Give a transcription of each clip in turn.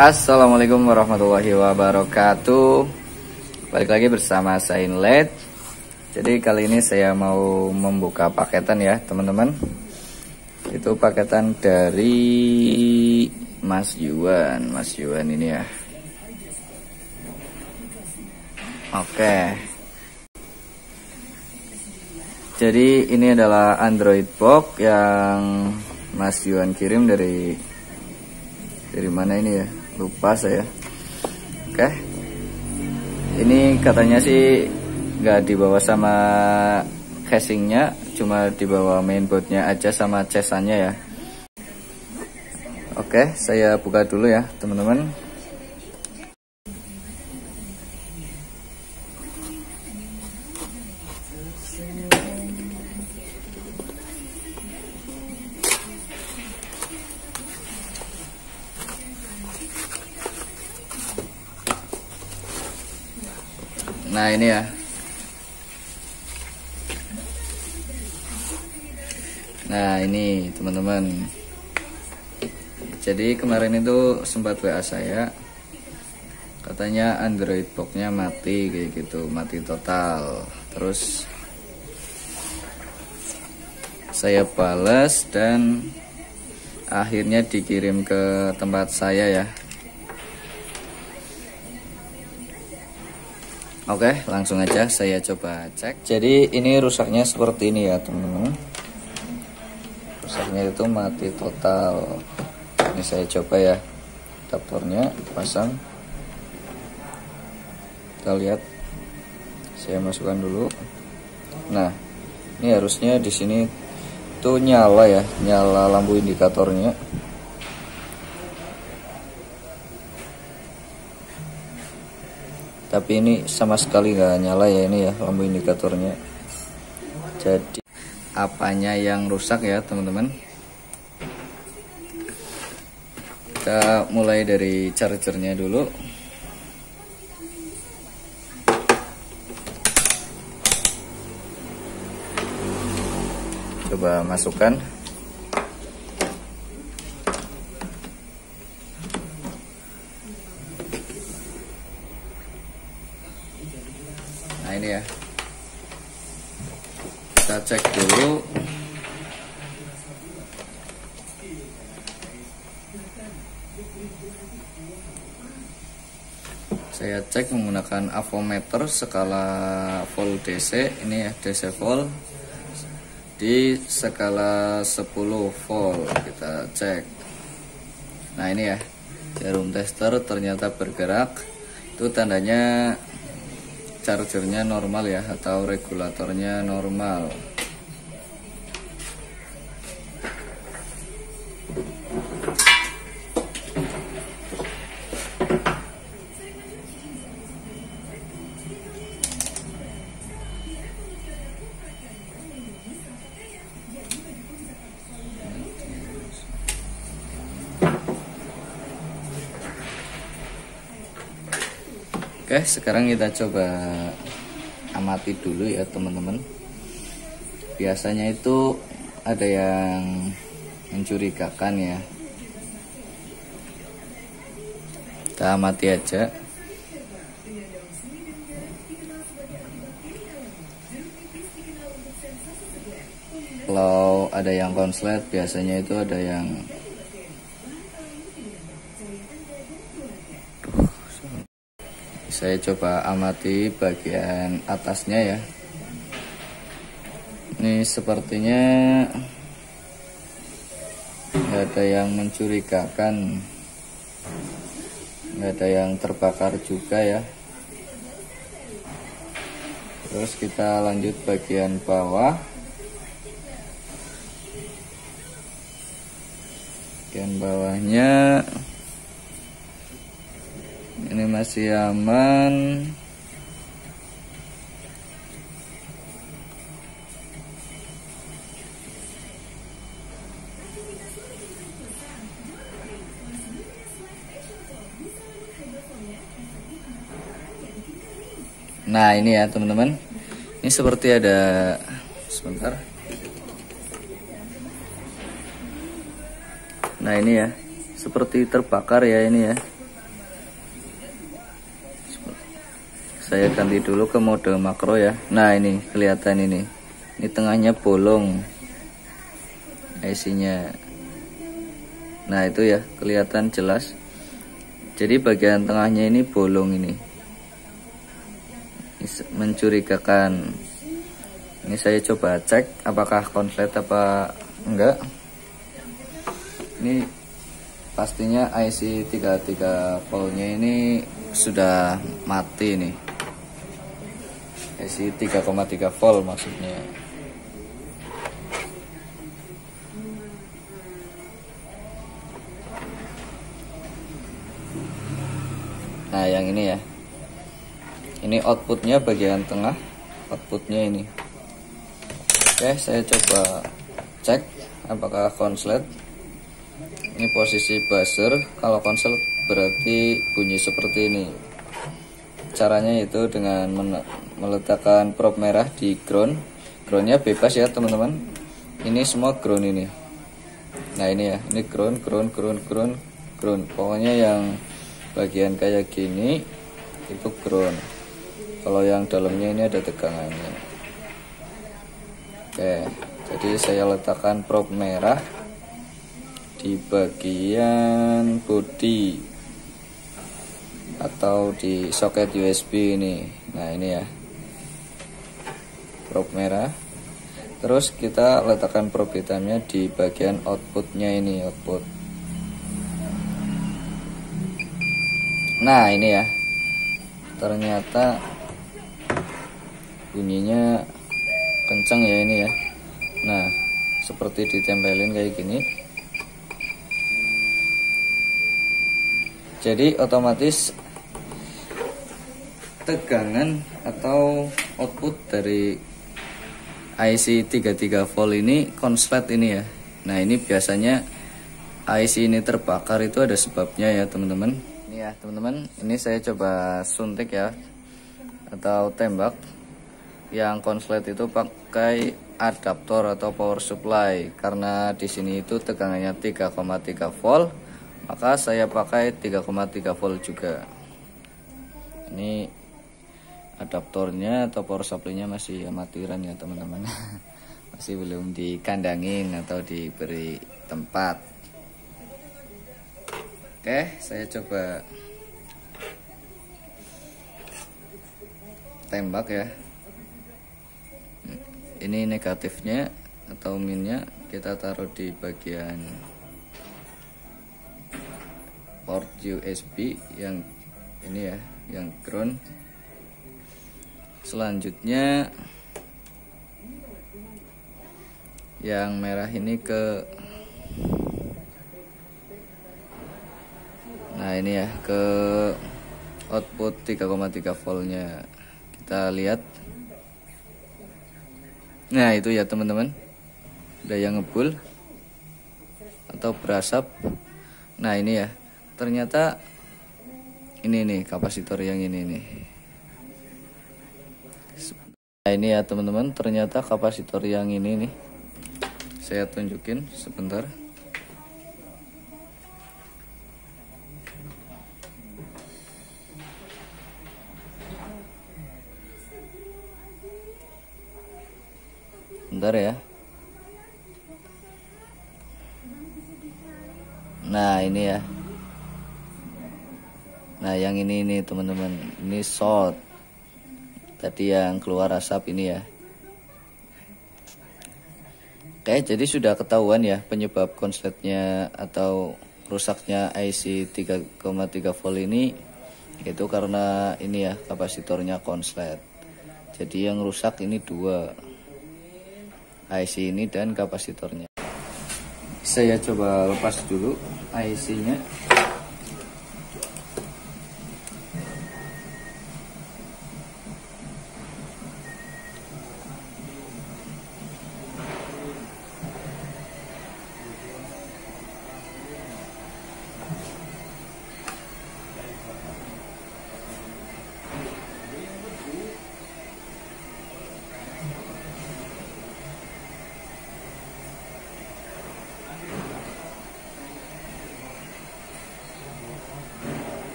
Assalamualaikum warahmatullahi wabarakatuh. Balik lagi bersama saya Inlet. Jadi kali ini saya mau membuka paketan ya teman-teman. Itu paketan dari Mas Yuan. Mas Yuan ini ya. Oke. Jadi ini adalah Android box yang Mas Yuan kirim dari dari mana ini ya lupa saya. Oke. Ini katanya sih nggak dibawa sama casingnya cuma dibawa mainboardnya aja sama cesannya ya. Oke saya buka dulu ya teman-teman Nah ini ya. Nah ini teman-teman. Jadi kemarin itu sempat WA saya. Katanya Android boxnya mati kayak gitu. Mati total. Terus Saya balas dan Akhirnya dikirim ke tempat saya ya Oke, langsung aja saya coba cek. Jadi ini rusaknya seperti ini ya, teman-teman. Rusaknya itu mati total. Ini saya coba ya. Adaptornya pasang. Kita lihat. Saya masukkan dulu. Nah, ini harusnya di sini tuh nyala ya, nyala lampu indikatornya. Tapi ini sama sekali nggak nyala ya ini ya lampu indikatornya. Jadi apanya yang rusak ya teman-teman? Kita mulai dari chargernya dulu. Coba masukkan nah ini ya kita cek dulu. Saya cek menggunakan avometer skala volt DC. Ini ya DC volt. Di skala 10 volt kita cek. Nah ini ya. Jarum tester ternyata bergerak. Itu tandanya chargernya normal ya atau regulatornya normal Oke, sekarang kita coba amati dulu ya teman-teman. Biasanya itu ada yang mencurigakan ya. Kita amati aja. Kalau ada yang konslet, biasanya itu ada yang saya coba amati bagian atasnya ya. Ini sepertinya nggak ada yang mencurigakan. Nggak ada yang terbakar juga ya. Terus kita lanjut bagian bawah. Bagian bawahnya ini masih aman. Nah ini ya teman-teman. Ini seperti ada Sebentar. Nah ini ya Seperti terbakar ya ini ya saya ganti dulu ke mode makro ya. Nah ini kelihatan ini. Ini tengahnya bolong. IC-nya nah itu ya kelihatan jelas. Jadi bagian tengahnya ini bolong ini. Mencurigakan. Ini saya coba cek apakah konslet apa enggak. Ini pastinya IC 33 voltnya ini sudah mati nih IC 3,3 volt maksudnya. Nah yang ini ya. Ini outputnya bagian tengah outputnya ini. Oke saya coba cek apakah konslet. Ini posisi buzzer. Kalau konslet berarti bunyi seperti ini. Caranya itu dengan meletakkan prop merah di ground. Groundnya bebas ya teman-teman. Ini semua ground ini. Nah ini ya. Ini ground ground ground ground ground. Pokoknya yang bagian kayak gini itu ground. Kalau yang dalamnya ini ada tegangannya. Oke jadi saya letakkan prop merah di bagian body atau di soket USB ini. Nah ini ya prop merah. Terus kita letakkan prop hitamnya di bagian outputnya ini output. Nah ini ya. Ternyata bunyinya kencang ya ini ya. Nah seperti ditempelin kayak gini. Jadi otomatis tegangan atau output dari IC 33 volt ini konslet ini ya. Nah ini biasanya IC ini terbakar itu ada sebabnya ya teman-teman. Ya teman-teman ini saya coba suntik ya atau tembak. Yang konslet itu pakai adaptor atau power supply karena di sini itu tegangannya 3,3 volt maka saya pakai 3,3 volt juga. Ini adaptornya atau power supply-nya masih amatiran ya teman-teman masih belum dikandangin atau diberi tempat Oke, saya coba tembak ya. Ini negatifnya atau minnya kita taruh di bagian port USB yang ini ya, yang ground. Selanjutnya yang merah ini ke nah ini ya ke output 3,3 voltnya. Kita lihat. Nah itu ya teman-teman. Ada yang ngebul atau berasap. Nah ini ya. Ternyata ini nih kapasitor yang ini nih nah ini ya teman-teman ternyata kapasitor yang ini nih saya tunjukin sebentar Bentar ya. Nah, ini ya. Nah, yang ini ini teman-teman. Ini short. Tadi yang keluar asap ini ya. Oke, jadi sudah ketahuan ya penyebab konsletnya atau rusaknya IC 3,3 volt ini itu karena ini ya kapasitornya konslet. Jadi yang rusak ini dua. IC ini dan kapasitornya saya coba lepas dulu IC nya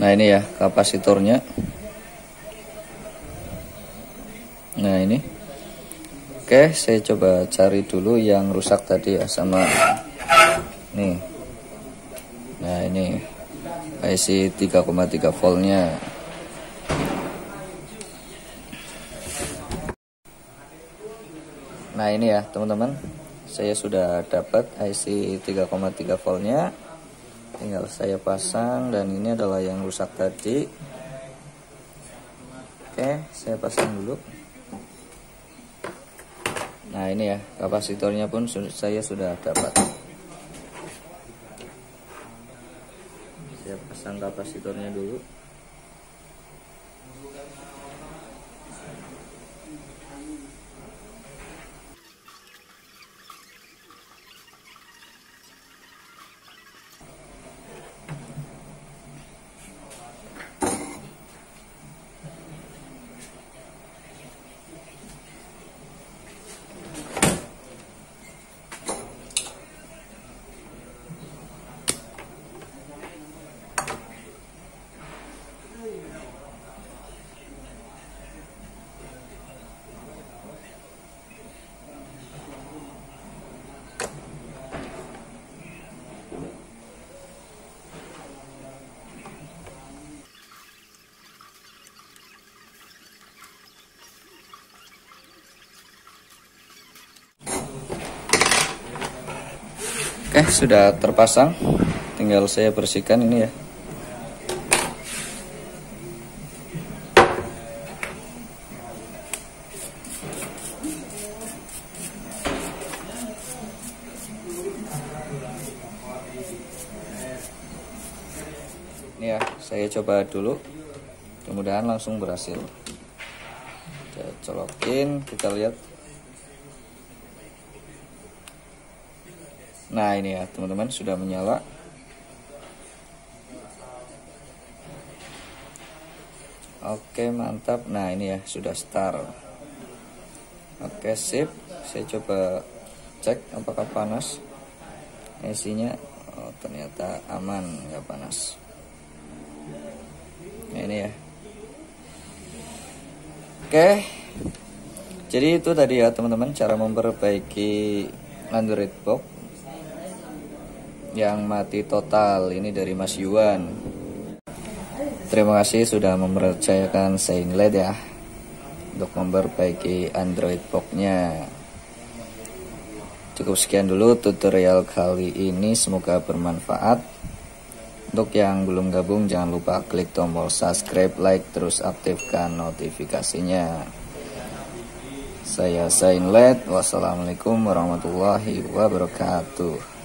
nah ini ya kapasitornya. Nah ini. Oke saya coba cari dulu yang rusak tadi ya sama nih. Nah ini. IC 3,3 voltnya. Nah ini ya teman-teman. Saya sudah dapat IC 3,3 voltnya tinggal saya pasang dan ini adalah yang rusak tadi. Oke saya pasang dulu. Nah ini ya kapasitornya pun saya sudah dapat. Saya pasang kapasitornya dulu Oke sudah terpasang. Tinggal saya bersihkan ini ya. Ini ya saya coba dulu. Mudah-mudahan langsung berhasil. Saya colokin kita lihat Nah ini ya teman-teman sudah menyala. Oke mantap. Nah ini ya sudah start. Oke sip. Saya coba cek apakah panas Isinya Oh ternyata aman nggak panas. Nah ini ya. Oke. Jadi itu tadi ya teman-teman Cara memperbaiki Android box yang mati total ini dari Mas Yuan. Terima kasih sudah mempercayakan Led ya untuk memperbaiki Android boxnya. Cukup sekian dulu tutorial kali ini semoga bermanfaat. Untuk yang belum gabung jangan lupa klik tombol subscribe like terus aktifkan notifikasinya. Saya Led wassalamualaikum warahmatullahi wabarakatuh